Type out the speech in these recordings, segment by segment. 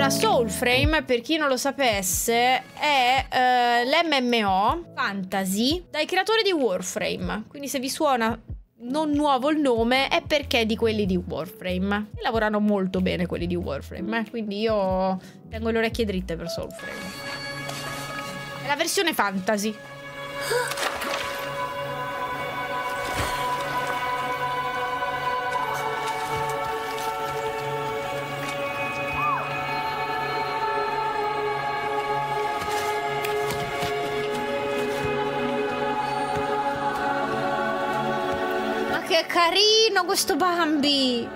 Allora, Soulframe, per chi non lo sapesse, è eh, l'MMO fantasy dai creatori di Warframe. Quindi se vi suona non nuovo il nome è perché di quelli di Warframe. E lavorano molto bene quelli di Warframe, eh? quindi io tengo le orecchie dritte per Soulframe. È la versione fantasy. Che carino questo Bambi!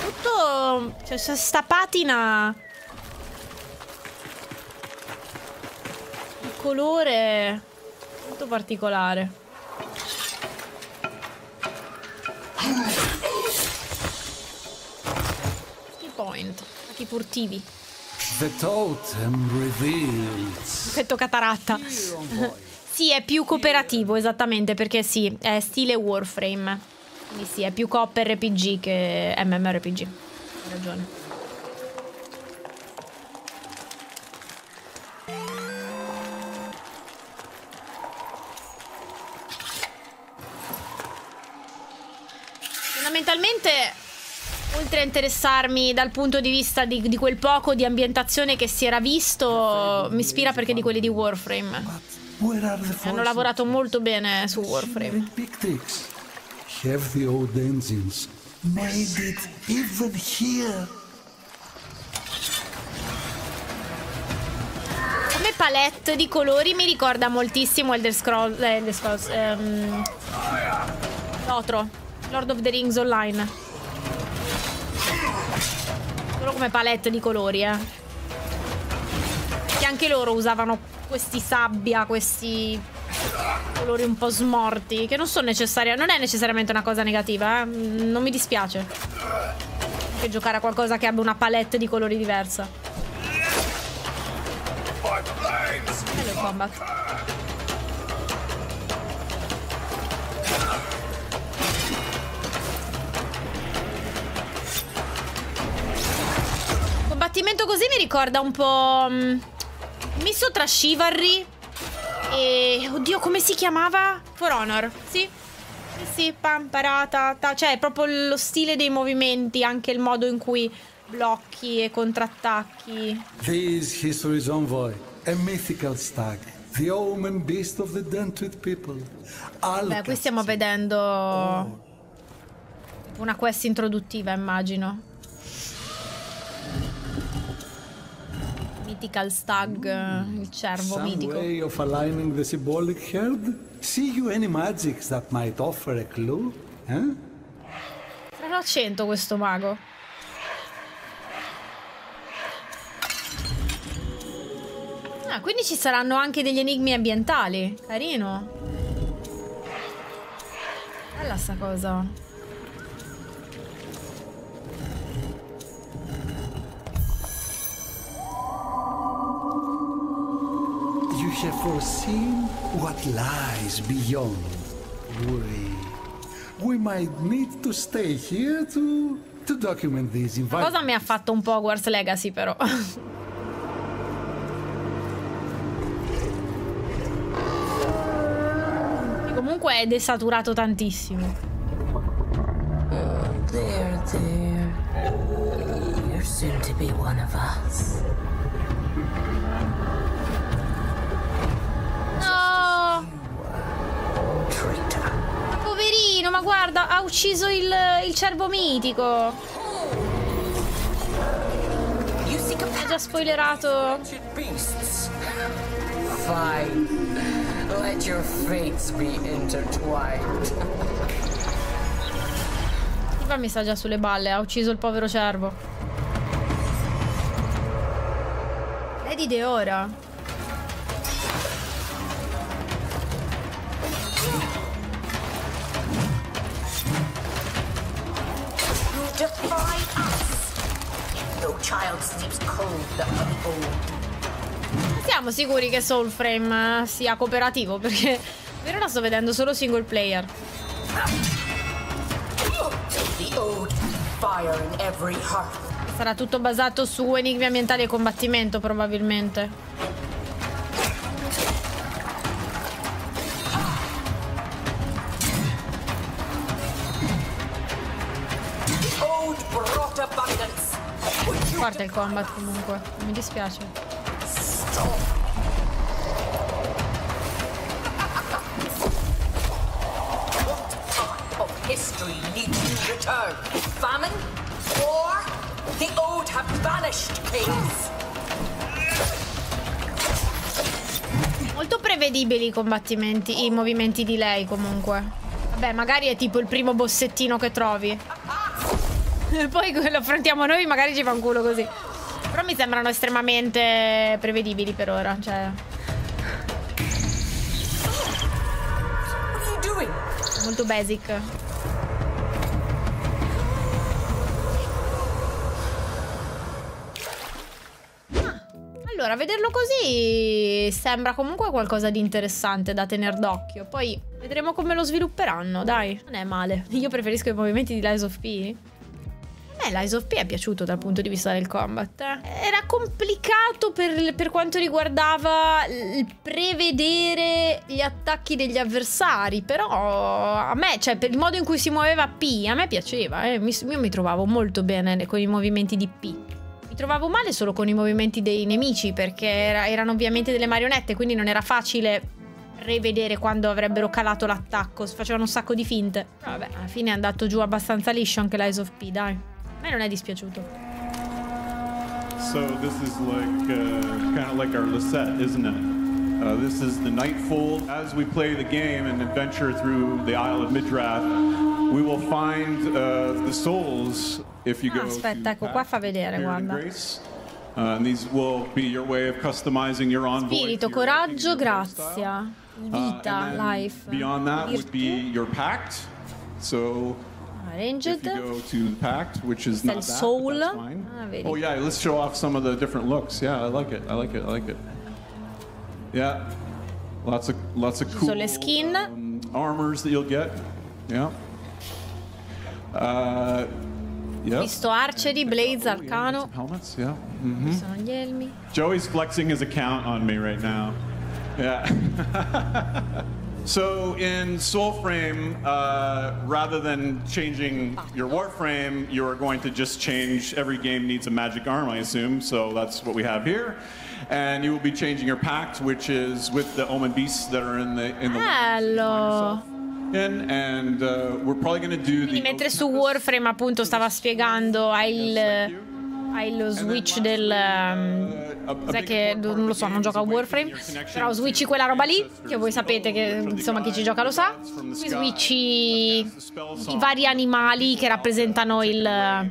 Tutto... Cioè, sta patina... Colore... Molto particolare. Skill point. Attacchi furtivi. The totem reveals. Effetto cataratta. sì, è più cooperativo, esattamente, perché sì, è stile Warframe. Quindi sì, è più coop RPG che MMORPG. Hai ragione. Fondamentalmente, oltre a interessarmi dal punto di vista di, di quel poco di ambientazione che si era visto, mi ispira perché di quelli di Warframe. Hanno lavorato molto bene su Warframe. Have the old engines made it even here? Come palette di colori mi ricorda moltissimo Elder Scrolls. Eh, Elder Scrolls ehm, Lotro. Lord of the Rings Online. Solo come palette di colori, eh. Che anche loro usavano questi sabbia, questi colori un po' smorti. Che non sono necessari. Non è necessariamente una cosa negativa, eh. Mm, Non mi dispiace. Anche giocare a qualcosa che abbia una palette di colori diversa. Bello il combat. Combattimento così mi ricorda un po'. mm, misto tra Chivalry e. Oddio, come si chiamava? For Honor, sì? Sì, sì, pam, parata. ta- Cioè, è proprio lo stile dei movimenti, anche il modo in cui blocchi e contrattacchi. This history's envoy, a mythical stag, the omen beast of the Dentrid people. Beh, qui stiamo vedendo una quest introduttiva, immagino. Mythical Stag, eh, il cervo Some mitico. way of aligning the symbolic herd? See you any magics that might offer a clue? Eh? Tra l'accento questo mago. Ah, quindi ci saranno anche degli enigmi ambientali. Carino. Bella sta cosa. You have foreseen what lies beyond. We, we might need to stay here to, to document these La cosa environments. mi ha fatto un po' Hogwarts Legacy, però. Comunque è desaturato tantissimo. There, there. You're soon to be one of us. Ha ucciso il, il cervo mitico. Ha già spoilerato. Fine. Let your fates be intertwined. Tifa mi sta già sulle balle, ha ucciso il povero cervo. Lady Deora. Defy us. No child sleeps cold the old. Siamo sicuri che Soulframe sia cooperativo perché per ora sto vedendo solo single player. Sarà tutto basato su enigmi ambientali e combattimento probabilmente. Forte il combat comunque, mi dispiace. stop? What part of history needs to return? Famine? War? The old have vanished, kings. Molto prevedibili i combattimenti, i movimenti di lei comunque. Vabbè, magari è tipo il primo bossettino che trovi. Poi lo affrontiamo noi, magari ci fa un culo così. Però mi sembrano estremamente prevedibili per ora, cioè... Molto basic. Ah, Allora, vederlo così sembra comunque qualcosa di interessante da tenere d'occhio. Poi vedremo come lo svilupperanno, dai. Non è male. Io preferisco i movimenti di Lies of P. Me Lies of P è piaciuto dal punto di vista del combat. eh. Era complicato per, per quanto riguardava il prevedere gli attacchi degli avversari, però a me, cioè per il modo in cui si muoveva P, a me piaceva. eh. Io mi trovavo molto bene con i movimenti di P. Mi trovavo male solo con i movimenti dei nemici perché era- erano ovviamente delle marionette, quindi non era facile prevedere quando avrebbero calato l'attacco. Facevano un sacco di finte. Vabbè, alla fine è andato giù abbastanza liscio anche l'Eyes of P, dai. Me non è dispiaciuto. So this is like uh, kind of like our Lisette, isn't it? Uh, this is the Nightfold. As we play the game and adventure through the Isle of Midrath, we will find uh, the souls if you Ah, go. aspetta, ecco, qua fa vedere, guarda. Uh, these will be your way of customizing your envoy. Spirito, coraggio, grazia. Uh, vita, life. Beyond that would be your pact. So If you go to the pact, which is not that, but that's fine. Ah, oh yeah, let's show off some of the different looks. Yeah, I like it. I like it. I like it. Yeah, lots of lots of cool le skin. um, armors that you'll get. Yeah. Uh, yeah. Visto Archery, blades, Oh, yeah, arcano. helmets. Yeah. Gli elmi. Joey's flexing his account on me right now. Yeah. so in Soulframe, uh, rather than changing your Warframe, you are going to just change. Every game needs a magic arm, I assume. So that's what we have here. And you will be changing your pact, which is with the Omen beasts that are in the in the Bello. and uh, we're probably going to do Quindi the. mentre su Warframe appunto stava spiegando il, hai lo switch del... um, Sai che non lo so, non gioco a Warframe, però switchi quella roba lì, che voi sapete che insomma chi ci gioca lo sa. Qui switchi i vari animali che rappresentano il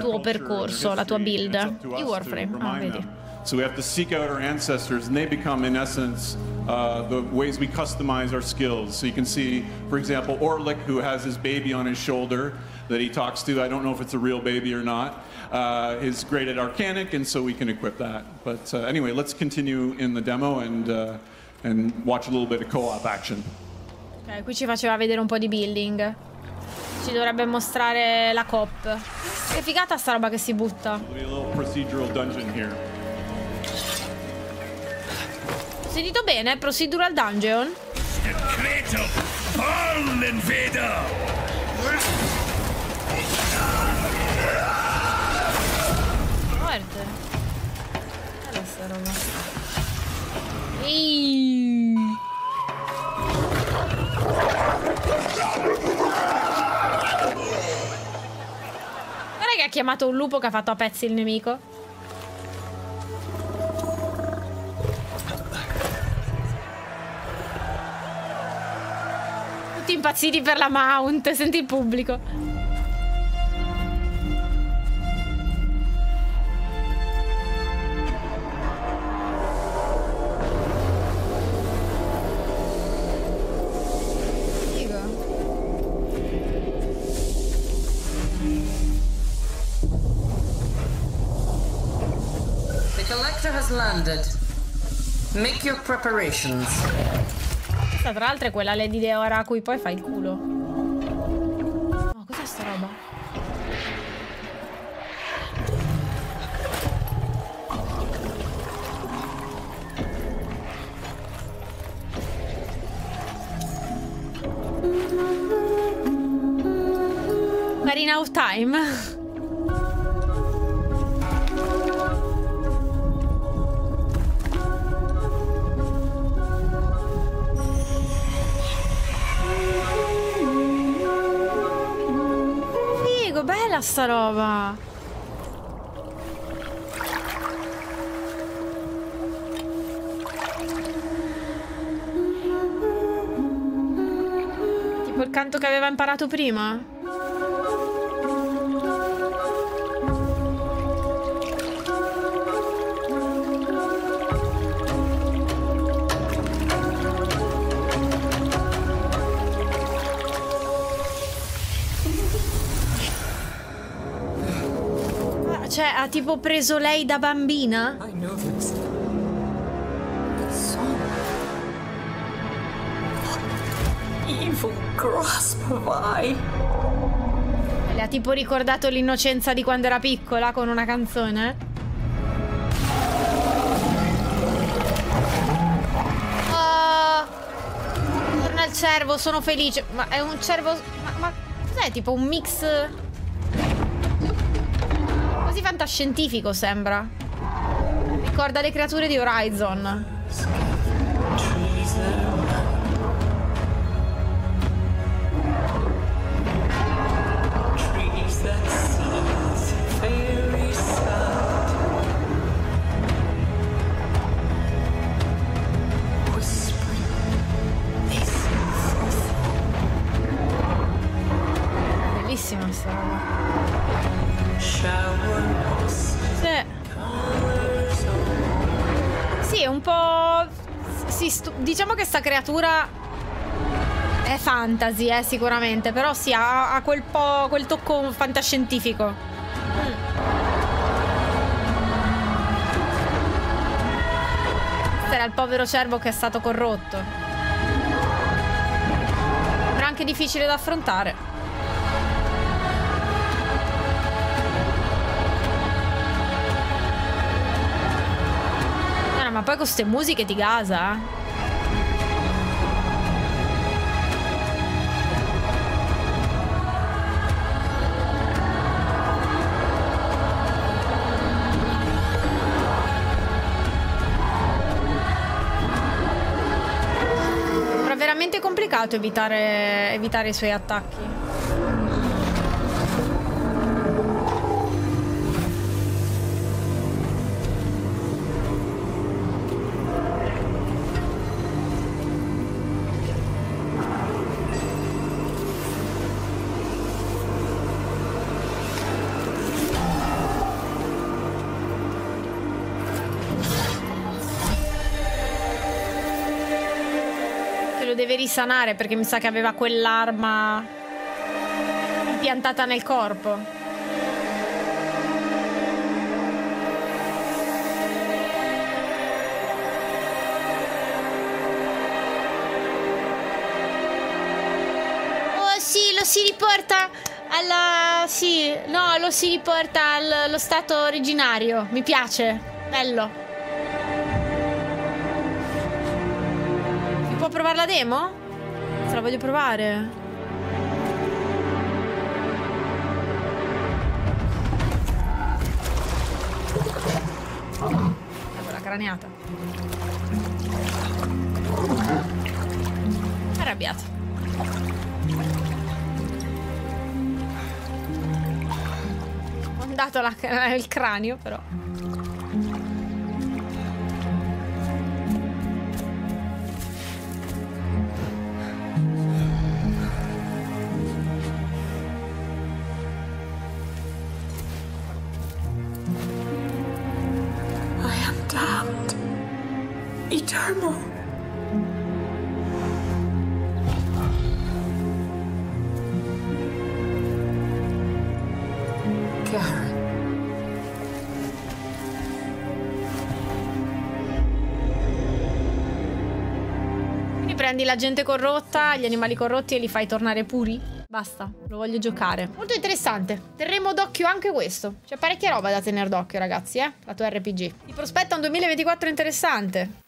tuo percorso, la tua build di Warframe. Ah, vedi. So we have to seek out our ancestors, and they become, in essence, uh, the ways we customize our skills. So you can see, for example, Orlick, who has his baby on his shoulder that he talks to. I don't know if it's a real baby or not. Uh, is great at Arcanic, and so we can equip that. But uh, anyway, let's continue in the demo and uh, and watch a little bit of co-op action. Ok, qui ci faceva vedere un po' di building. Ci dovrebbe mostrare la cop. Che figata sta roba che si butta. A little procedural dungeon here. Sentito bene? Procedural Dungeon? Kratos, fall invader! Forte. Bella sta roba. Ehi. Guarda che ha chiamato un lupo che ha fatto a pezzi il nemico. tutti impazziti per la mount, senti il pubblico. The collector has landed. Make your preparations. Questa tra l'altro è quella Lady Deora a cui poi fa il culo. Oh, cos'è sta roba? Marina of Time. Sta roba. Tipo il canto che aveva imparato prima? Cioè, ha tipo preso lei da bambina? I know this. Song. What evil grasp have I? Le ha tipo ricordato l'innocenza di quando era piccola con una canzone? Oh, torna il cervo, sono felice. Ma è un cervo... Ma, ma cos'è? Tipo un mix... Fantascientifico sembra. Ricorda le creature di Horizon. Creatura. È fantasy, eh, sicuramente. Però sì, ha, ha quel po'. quel tocco fantascientifico. Mm. Era il povero cervo che è stato corrotto. Era anche difficile da affrontare. Ma poi con queste musiche ti gasa. Complicato evitare, evitare i suoi attacchi. Deve risanare perché mi sa che aveva quell'arma piantata nel corpo. Oh sì, lo si riporta alla... sì, no, lo si riporta al- allo stato originario. Mi piace. Bello. Provare la demo? Se la voglio provare. Ecco la craniata. Arrabbiato. Ho dato la- il cranio, però. Giorno! Chiara. Quindi prendi la gente corrotta, gli animali corrotti e li fai tornare puri? Basta, lo voglio giocare. Molto interessante. Terremo d'occhio anche questo. C'è parecchia roba da tenere d'occhio, ragazzi, eh? La tua RPG. Ti prospetta un 2024 interessante.